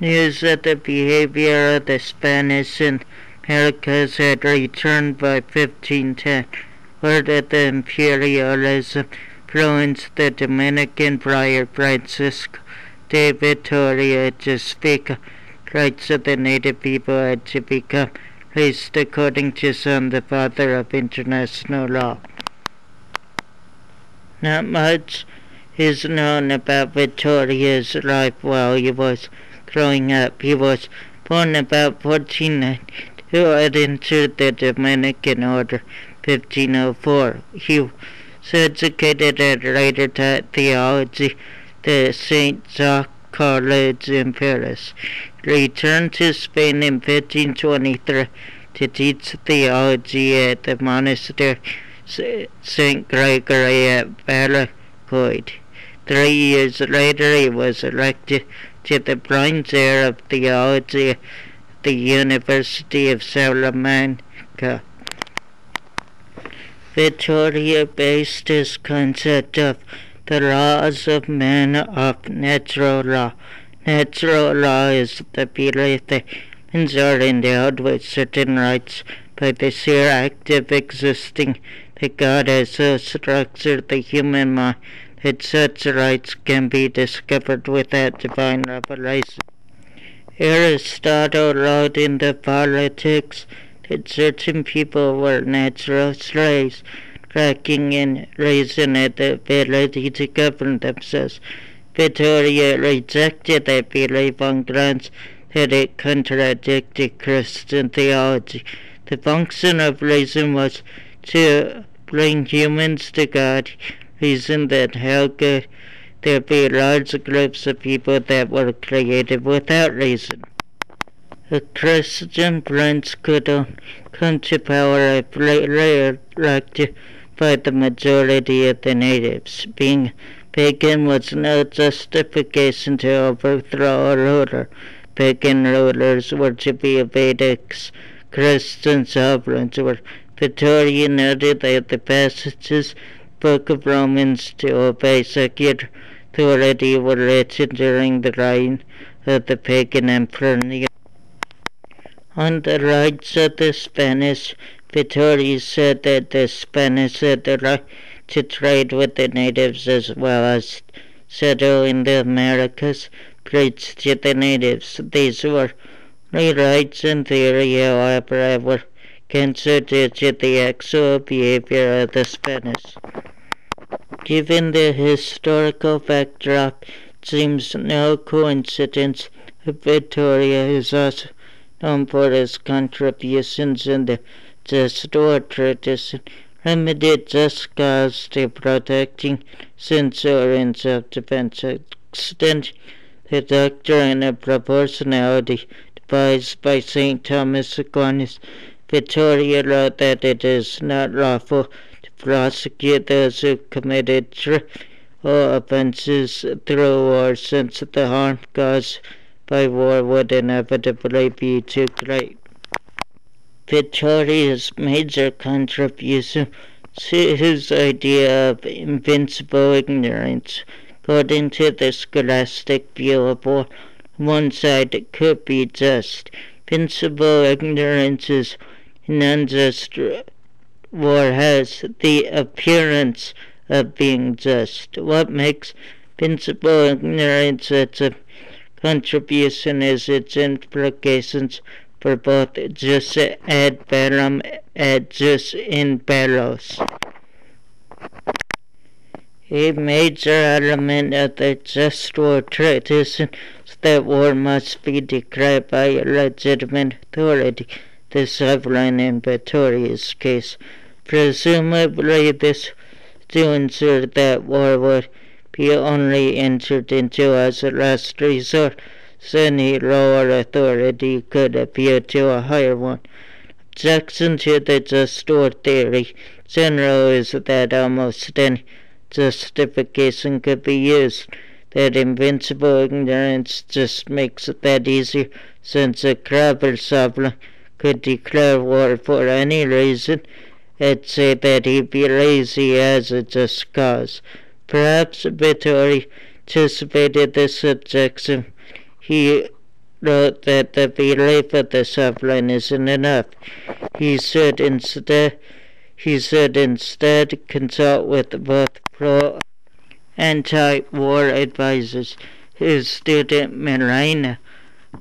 News that the behavior of the Spanish in Americas had returned by 1510, or that the imperialism influenced the Dominican friar Francisco de Vitoria to speak rights of the native people had to become placed according to some the father of international law. Not much is known about Vitoria's life while he was growing up. He was born about 1492 and entered the Dominican Order 1504. He was educated at later theology the St. Jacques College in Paris. He returned to Spain in 1523 to teach theology at the monastery St. Gregory at Valladolid. Three years later, he was elected to the Bronze Chair of Theology at the University of Salamanca. Vitoria based his concept of the laws of man of natural law. Natural law is the belief that humans are endowed with certain rights by the sheer act of existing, that God has so structured the human mind that such rights can be discovered without divine revelation. Aristotle wrote in the Politics that certain people were natural slaves, lacking in reason and the ability to govern themselves. Vitoria rejected that belief on grounds that it contradicted Christian theology. The function of reason was to bring humans to God reason that how could there be large groups of people that were created without reason? A Christian prince could uh, come to power if elected by the majority of the natives. Being pagan was no justification to overthrow a ruler. Pagan rulers were to be obeyed Christian sovereigns were. Vitoria noted that the passages Book of Romans to obey secular authority were written during the reign of the pagan emperor Nero. On the rights of the Spanish, Vitoria said that the Spanish had the right to trade with the natives as well as settle in the Americas, preached to the natives. These were rights in theory, however, were considered the actual behavior of the Spanish. Given the historical backdrop, it seems no coincidence that Vitoria is also known for his contributions in the war tradition, limited just cause to protecting censor self-defense, extend the doctrine of proportionality devised by St. Thomas Aquinas Vitoria wrote that it is not lawful to prosecute those who committed trivial offenses through war, since the harm caused by war would inevitably be too great. Vitoria's major contribution to his idea of invincible ignorance, according to the scholastic view of war, one side could be just. Invincible ignorance is non-just war has the appearance of being just. What makes principle ignorance its contribution is its implications for both jus ad bellum and jus in bellos. A major element of the just war tradition is that war must be declared by a legitimate authority the sovereign in Vitoria's case. Presumably this to ensure that war would be only entered into as a last resort, so any lower authority could appeal to a higher one. Objection to the just war theory general is that almost any justification could be used. That invincible ignorance just makes it that easier since a clever sovereign could declare war for any reason and say that he believes he has a just. Perhaps Vitoria anticipated this objection. He wrote that the belief of the sovereign isn't enough. He should instead he should instead consult with both pro anti-war advisors. His student Medina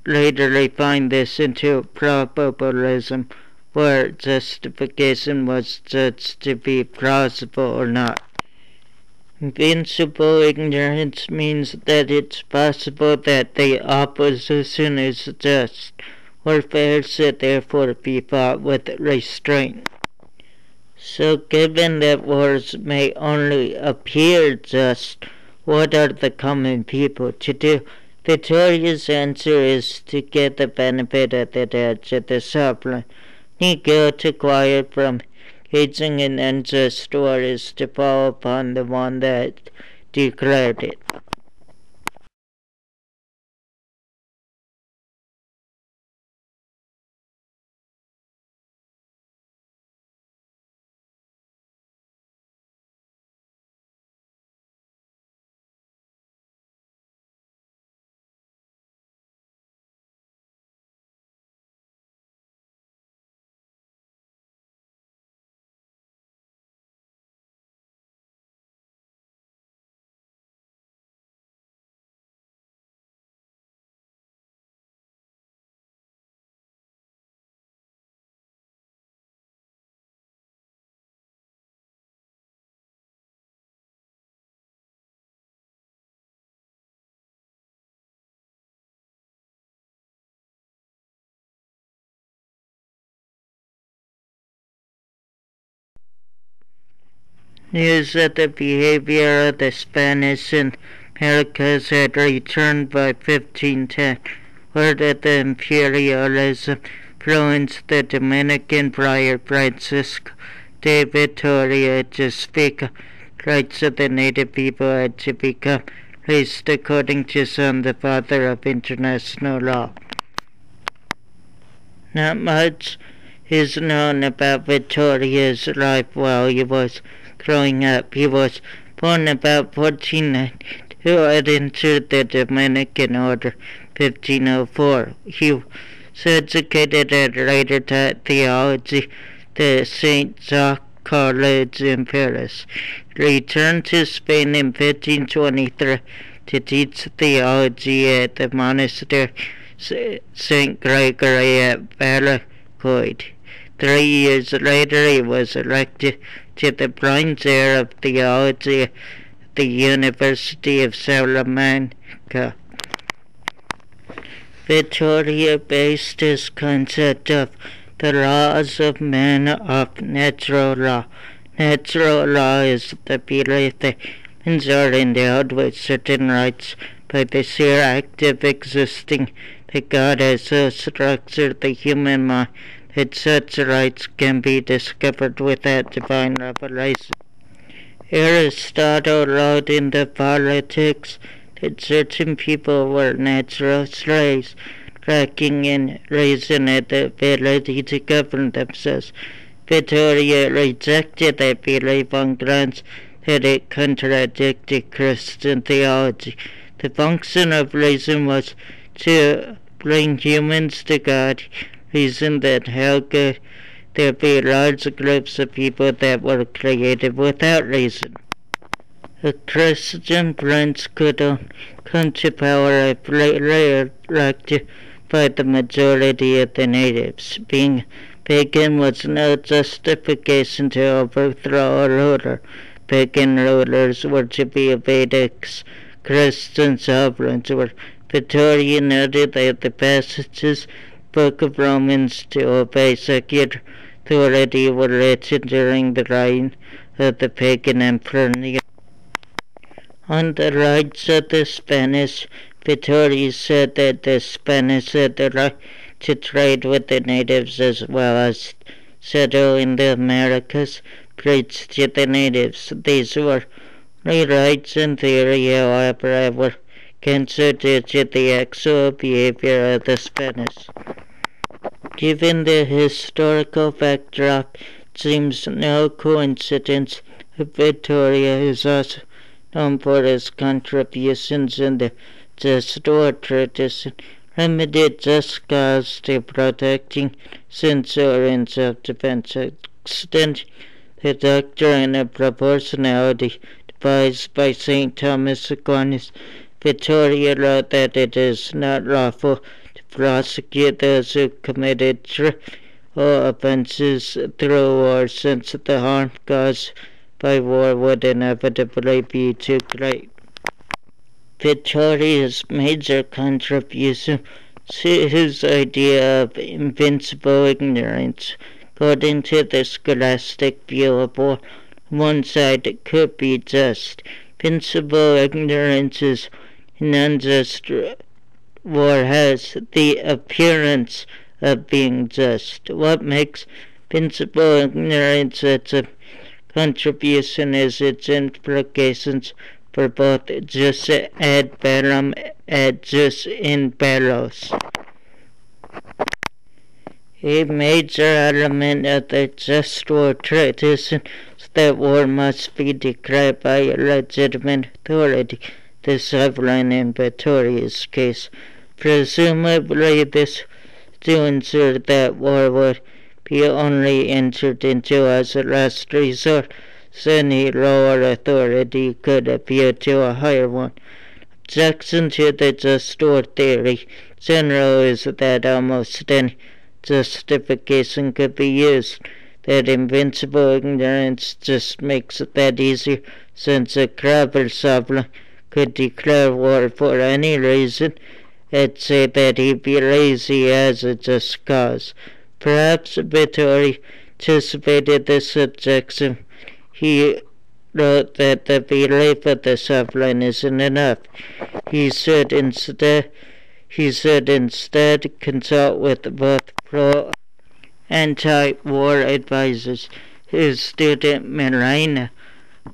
later refined this into probabilism, where justification was judged to be plausible or not. Invincible ignorance means that it's possible that the opposition is just, or fair should therefore be fought with restraint. So, given that wars may only appear just, what are the common people to do? Vitoria's answer is to get the benefit of the doubt to the sovereign. Nego to quiet from Hating an war is to fall upon the one that declared it. News that the behavior of the Spanish in Americas had returned by 1510, or that the imperialism influenced the Dominican friar Francisco de Vitoria to speak rights of the native people had to become least according to some the father of international law. Not much is known about Vitoria's life while he was growing up. He was born about 1492 and entered the Dominican Order 1504. He was educated and later theology the St. Jacques College in Paris. He returned to Spain in 1523 to teach theology at the monastery St. Gregory at Valladolid. Three years later, he was elected to the Bronze Chair of Theology at the University of Salamanca. Vitoria based his concept of the laws of man of natural law. Natural law is the belief that humans are endowed with certain rights by the sheer act of existing, that God has so structured the human mind that such rights can be discovered without divine revelation. Aristotle wrote in the Politics that certain people were natural slaves, lacking in reason and the ability to govern themselves. Vitoria rejected that belief on grounds that it contradicted Christian theology. The function of reason was to bring humans to God reason that how could there be large groups of people that were created without reason? A Christian prince could uh, come to power if elected by the majority of the natives. Being pagan was no justification to overthrow a ruler. Pagan rulers were to be obeyed Christian sovereigns were. Vitoria noted that the passages Book of Romans to obey secular authority were written during the reign of the pagan emperor Nero. On the rights of the Spanish, Vitoria said that the Spanish had the right to trade with the natives as well as settle in the Americas, preached to the natives. These were rights in theory, however, were considered the actual behavior of the Spanish. Given the historical backdrop, it seems no coincidence that Vitoria is also known for his contributions in the just war tradition, limited just cause to protecting censor and self-defense extend the doctrine of proportionality devised by St. Thomas Aquinas. Vitoria wrote that it is not lawful to prosecute those who committed trivial offenses through war since the harm caused by war would inevitably be too great. Vitoria's major contribution to his idea of invincible ignorance. According to the scholastic view of war, one side could be just. Invincible ignorance is an unjust war has the appearance of being just. What makes invincible ignorance its contribution is its implications for both jus ad and jus in bellos. A major element of the just war tradition is that war must be declared by a legitimate authority, the sovereign in Vitoria's case. Presumably this to ensure that war would be only entered into as a last resort so any lower authority could appeal to a higher one. Objection to the just war theory general is that almost any justification could be used. That invincible ignorance just makes it that easier since a clever sovereign could declare war for any reason say that he be lazy as a just cause. Perhaps Vitoria anticipated this objection he wrote that the belief of the sovereign isn't enough. He said instead he said instead consult with both pro anti-war advisors. His student Medina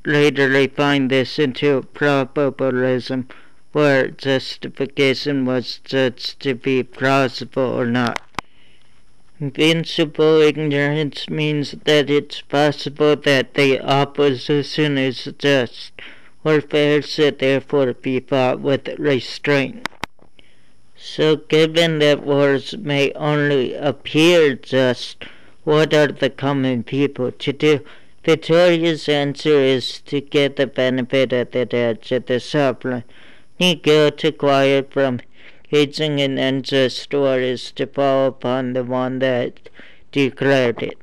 later refined this into probabilism, where justification was judged to be plausible or not. Invincible ignorance means that it's possible that the opposition is just. Warfare should therefore be fought with restraint. So given that wars may only appear just, what are the common people to do? Vitoria's answer is to get the benefit of the doubt to the. Nego to quiet from Hitching an war is to fall upon the one that declared it.